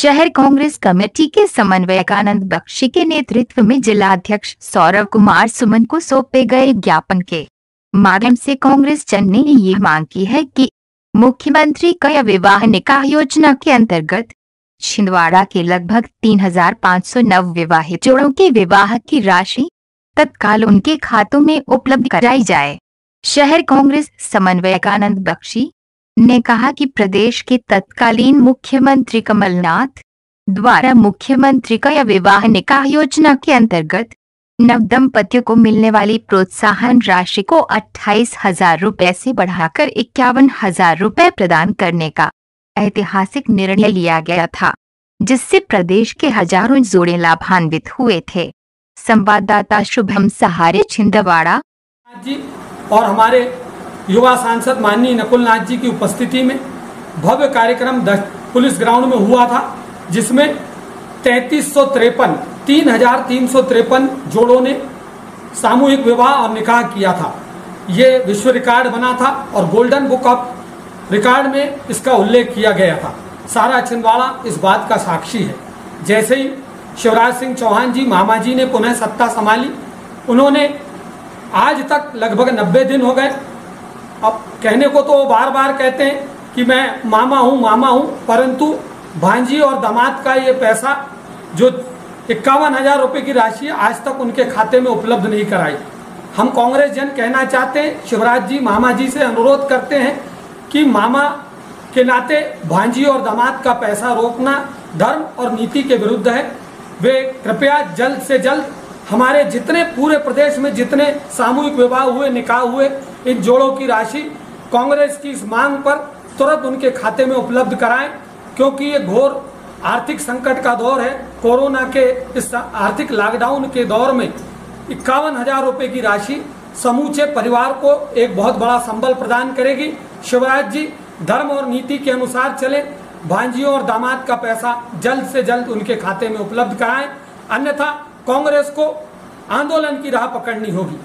शहर कांग्रेस कमेटी के समन्वयकानंद बख्शी के नेतृत्व में जिलाध्यक्ष सौरभ कुमार सुमन को सौंपे गए ज्ञापन के माध्यम से कांग्रेस जन ने ये मांग की है कि मुख्यमंत्री कया विवाह निकाह योजना के अंतर्गत छिंदवाड़ा के लगभग 3,500 नव विवाहित जोड़ों के विवाह की राशि तत्काल उनके खातों में उपलब्ध कराई जाए। शहर कांग्रेस समन्वयकानंद बख्शी ने कहा कि प्रदेश के तत्कालीन मुख्यमंत्री कमलनाथ द्वारा मुख्यमंत्री का विवाह निकाह योजना के अंतर्गत नव दंपतियों को मिलने वाली प्रोत्साहन राशि को अट्ठाईस हज़ार रूपए से बढ़ाकर इक्यावन हज़ार रूपए प्रदान करने का ऐतिहासिक निर्णय लिया गया था, जिससे प्रदेश के हज़ारों जोड़े लाभान्वित हुए थे। संवाददाता शुभम सहारे, छिंदवाड़ा। और हमारे युवा सांसद माननीय नकुल नाथ जी की उपस्थिति में भव्य कार्यक्रम पुलिस ग्राउंड में हुआ था, जिसमें तैतीस सौ तिरपन, तीन हज़ार तीन सौ तिरपन जोड़ों ने सामूहिक विवाह और निकाह किया था। ये विश्व रिकॉर्ड बना था और गोल्डन बुक ऑफ़ रिकॉर्ड में इसका उल्लेख किया गया था। सारा छिंदवाड़ा इस बात का साक्षी है। जैसे ही शिवराज सिंह चौहान जी, मामा जी ने पुनः सत्ता संभाली, उन्होंने आज तक लगभग नब्बे दिन हो गए। अब कहने को तो वो बार बार कहते हैं कि मैं मामा हूँ मामा हूँ, परंतु भांजी और दामाद का ये पैसा जो इक्यावन हज़ार रुपये की राशि आज तक उनके खाते में उपलब्ध नहीं कराई। हम कांग्रेस जन कहना चाहते हैं, शिवराज जी, मामा जी से अनुरोध करते हैं कि मामा के नाते भांजी और दामाद का पैसा रोकना धर्म और नीति के विरुद्ध है। वे कृपया जल्द से जल्द हमारे जितने पूरे प्रदेश में जितने सामूहिक विवाह हुए, निकाह हुए इन जोड़ों की राशि कांग्रेस की इस मांग पर तुरंत उनके खाते में उपलब्ध कराएँ, क्योंकि ये घोर आर्थिक संकट का दौर है। कोरोना के इस आर्थिक लॉकडाउन के दौर में इक्यावन हज़ार रुपए की राशि समूचे परिवार को एक बहुत बड़ा संबल प्रदान करेगी। शिवराज जी, धर्म और नीति के अनुसार चले। भांजियों और दामाद का पैसा जल्द से जल्द उनके खाते में उपलब्ध कराएँ। अन्यथा कांग्रेस को आंदोलन की राह पकड़नी होगी।